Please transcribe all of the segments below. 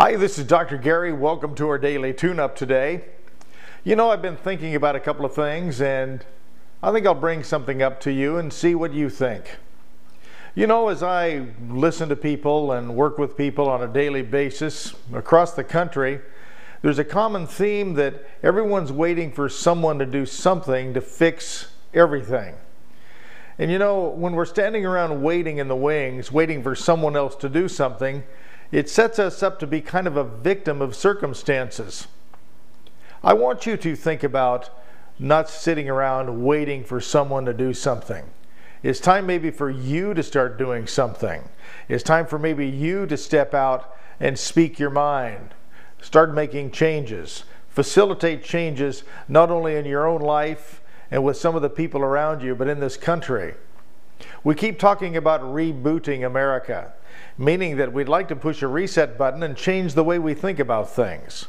Hi, this is Dr. Gary. Welcome to our daily tune-up today. You know, I've been thinking about a couple of things and I think I'll bring something up to you and see what you think. You know, as I listen to people and work with people on a daily basis across the country, there's a common theme that everyone's waiting for someone to do something to fix everything. And you know, when we're standing around waiting in the wings, waiting for someone else to do something, it sets us up to be kind of a victim of circumstances. I want you to think about not sitting around waiting for someone to do something. It's time maybe for you to start doing something. It's time for maybe you to step out and speak your mind. Start making changes. Facilitate changes not only in your own life and with some of the people around you, but in this country. We keep talking about rebooting America, meaning that we'd like to push a reset button and change the way we think about things.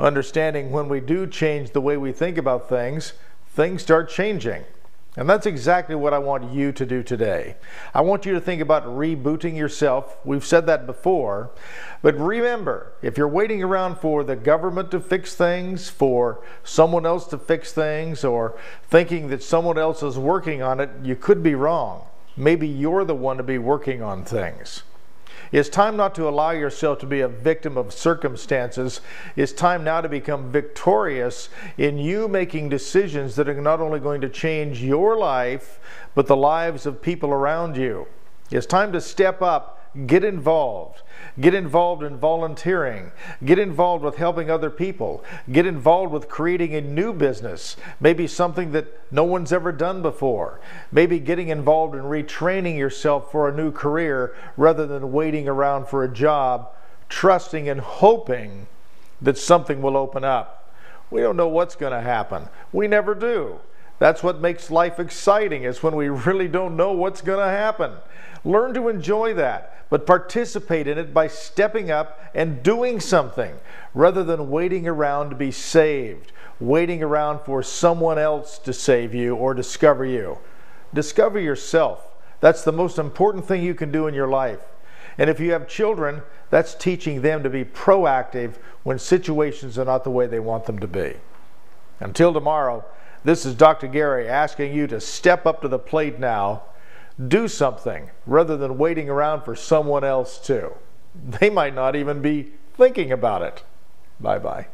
Understanding when we do change the way we think about things, things start changing. And that's exactly what I want you to do today. I want you to think about rebooting yourself. We've said that before. But remember, if you're waiting around for the government to fix things, for someone else to fix things, or thinking that someone else is working on it, you could be wrong. Maybe you're the one to be working on things. It's time not to allow yourself to be a victim of circumstances. It's time now to become victorious in you making decisions that are not only going to change your life, but the lives of people around you. It's time to step up Get involved. Get involved in volunteering. Get involved with helping other people. Get involved with creating a new business, maybe something that no one's ever done before. Maybe getting involved in retraining yourself for a new career rather than waiting around for a job, trusting and hoping that something will open up. We don't know what's going to happen. We never do. That's what makes life exciting is when we really don't know what's going to happen. Learn to enjoy that, but participate in it by stepping up and doing something rather than waiting around to be saved, waiting around for someone else to save you or discover you. Discover yourself. That's the most important thing you can do in your life. And if you have children, that's teaching them to be proactive when situations are not the way they want them to be. Until tomorrow, this is Dr. Gary asking you to step up to the plate now do something rather than waiting around for someone else to. They might not even be thinking about it. Bye bye.